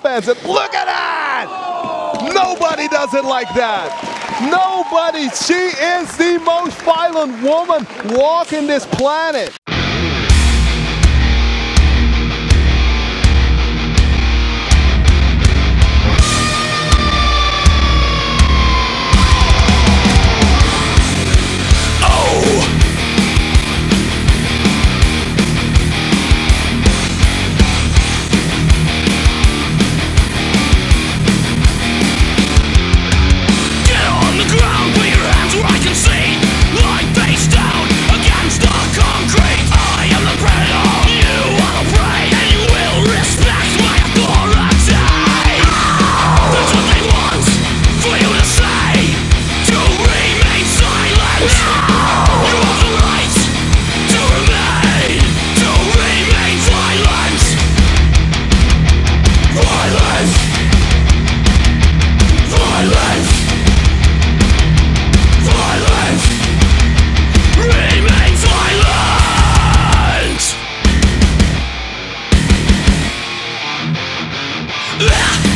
fans. And look at that! Nobody does it like that. Nobody. She is the most violent woman walking this planet. Yeah.